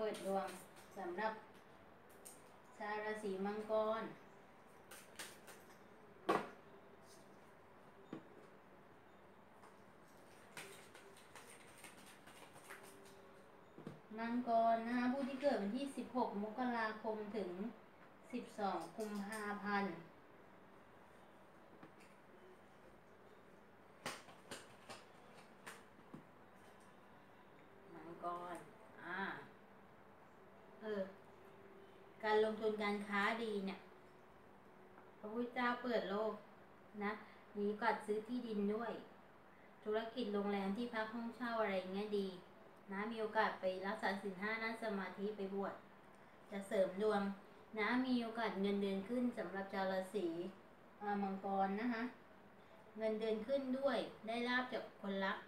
เปิดดวงสำหรับชาวราศีมังกร มังกรนะคะผู้ที่เกิดวันที่ 16 มกราคมถึง 12 กุมภาพันธ์ มังกร อ่า เออ การลงทุนการค้าดีเนี่ย พระพุทธเจ้าเปิดโลกนะมีโอกาสซื้อที่ดินด้วย ธุรกิจโรงแรมที่พักห้องเช่าอะไรเงี้ยดี นะมีโอกาสไปรักษาศีลห้านั่งสมาธิไปบวชจะเสริมดวง นะมีโอกาสเงินเดือนขึ้นสำหรับชาวราศีมังกรนะคะเงินเดือนขึ้นด้วยได้ลาบจากคนรัก